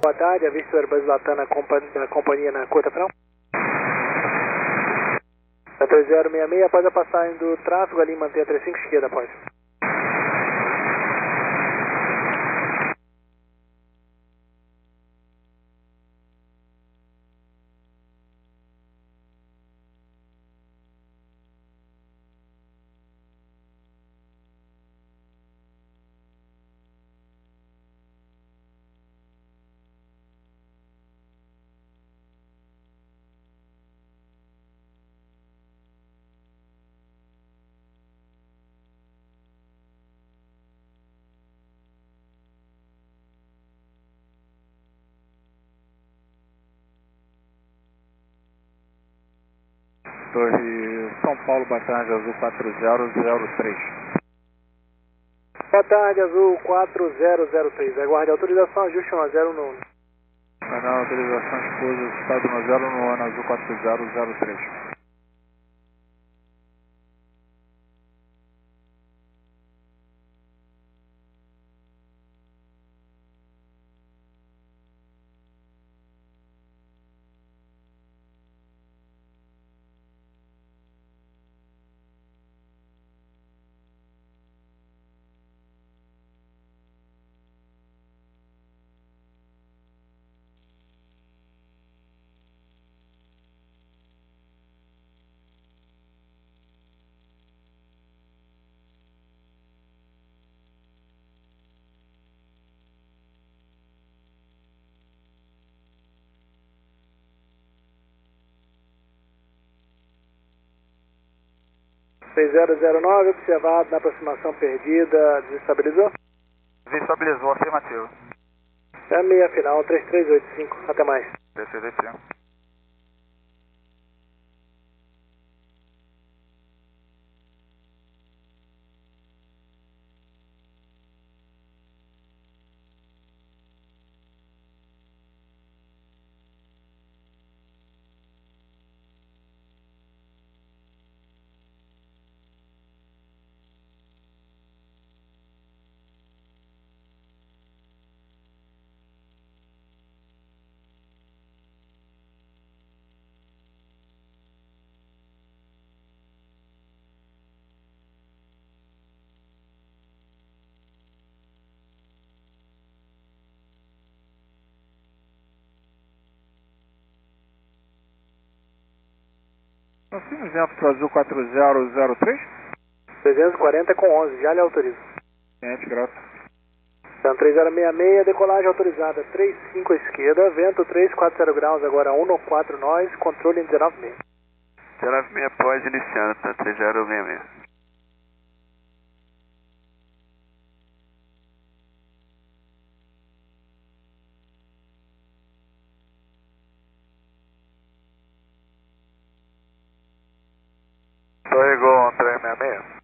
Boa tarde, avista o Airbus Latam na compa da companhia na Curta Prão. 3066, após a passagem do tráfego ali, mantenha 35 esquerda após. Torre São Paulo, boa tarde, azul 4003. Boa tarde, Azul 4003. Aguarde autorização, ajuste 10 no... Canal autorização esposa, estado 10 no ano azul 4003. Seis zero zero nove, observado na aproximação perdida, desestabilizou? Desestabilizou, afirmativo. É meia final, 3385, até mais. Descer, Nós vento azul 4003? 340 com 11, já lhe autorizo. Ciente, graças. Então 3066, decolagem autorizada 35 à esquerda, vento 340 graus, agora 1 no 4 nós, controle em 196. 196 após iniciando, tá 3066. Torre Gol 366.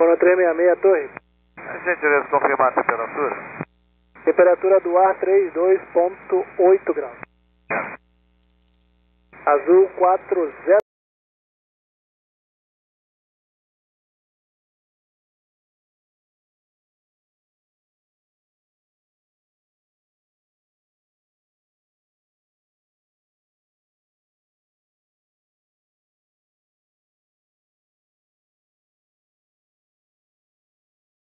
Foram 366, torre. A gentileza confirmar a temperatura? Temperatura do ar 32.8 graus. Azul 40